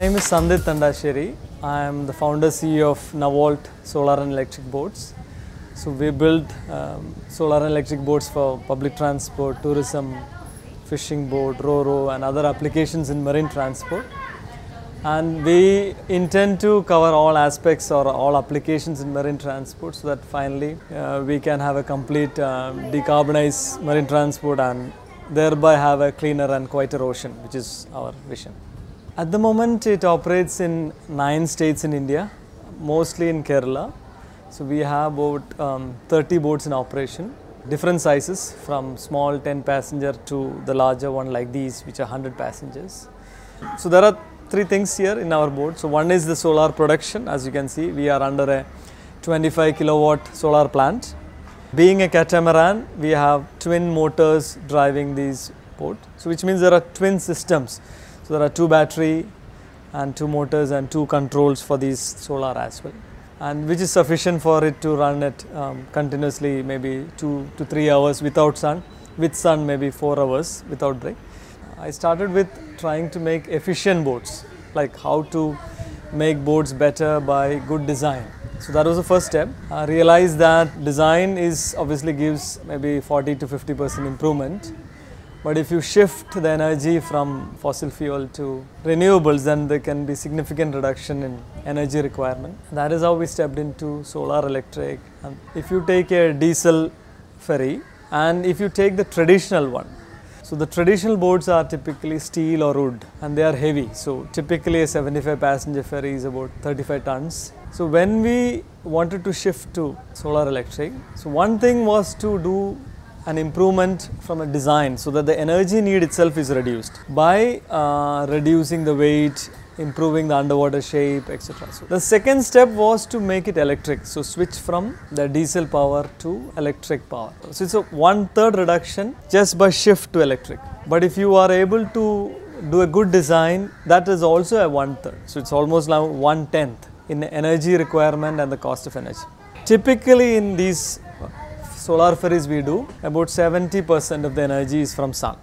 My name is Sandith Thandasherry. I am the founder CEO of Navalt Solar and Electric Boats. So we build um, solar and electric boats for public transport, tourism, fishing boat, RoRo and other applications in marine transport. And we intend to cover all aspects or all applications in marine transport so that finally uh, we can have a complete um, decarbonized marine transport and thereby have a cleaner and quieter ocean, which is our vision. At the moment, it operates in nine states in India, mostly in Kerala. So we have about um, 30 boats in operation, different sizes from small 10 passenger to the larger one like these, which are 100 passengers. So there are three things here in our boat. So one is the solar production. As you can see, we are under a 25 kilowatt solar plant. Being a catamaran, we have twin motors driving these boat. So which means there are twin systems. So there are two battery and two motors and two controls for these solar as well. And which is sufficient for it to run it um, continuously maybe two to three hours without sun, with sun maybe four hours without break. I started with trying to make efficient boats, like how to make boats better by good design. So that was the first step. I realized that design is obviously gives maybe 40 to 50 percent improvement. But if you shift the energy from fossil fuel to renewables, then there can be significant reduction in energy requirement. That is how we stepped into solar electric. And if you take a diesel ferry and if you take the traditional one, so the traditional boats are typically steel or wood and they are heavy. So typically a 75 passenger ferry is about 35 tons. So when we wanted to shift to solar electric, so one thing was to do an improvement from a design so that the energy need itself is reduced by uh, reducing the weight, improving the underwater shape, etc. So the second step was to make it electric. So switch from the diesel power to electric power. So it's a one third reduction just by shift to electric. But if you are able to do a good design, that is also a one third. So it's almost like one tenth in energy requirement and the cost of energy. Typically in these solar ferries we do about 70% of the energy is from sun.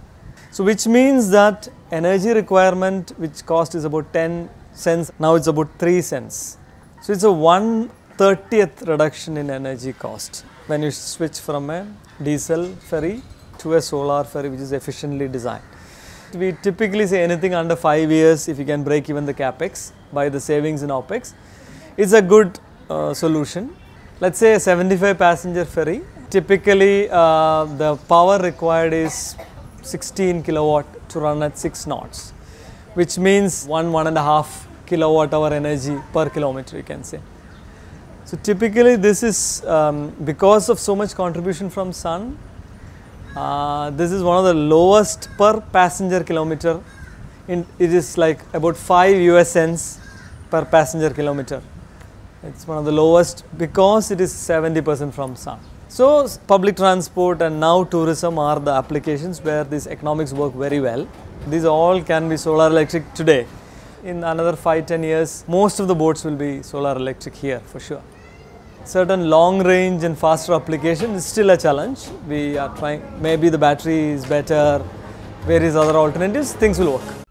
So which means that energy requirement which cost is about 10 cents now it's about 3 cents. So it's a 1 30th reduction in energy cost when you switch from a diesel ferry to a solar ferry which is efficiently designed. We typically say anything under 5 years if you can break even the capex by the savings in opex it's a good uh, solution. Let's say a 75 passenger ferry Typically, uh, the power required is 16 kilowatt to run at 6 knots, which means one, one and a half kilowatt hour energy per kilometer, you can say. So, typically, this is um, because of so much contribution from sun, uh, this is one of the lowest per passenger kilometer. In, it is like about 5 US cents per passenger kilometer. It's one of the lowest because it is 70 percent from sun. So, public transport and now tourism are the applications where these economics work very well. These all can be solar electric today. In another 5-10 years, most of the boats will be solar electric here for sure. Certain long range and faster application is still a challenge. We are trying, maybe the battery is better, various other alternatives, things will work.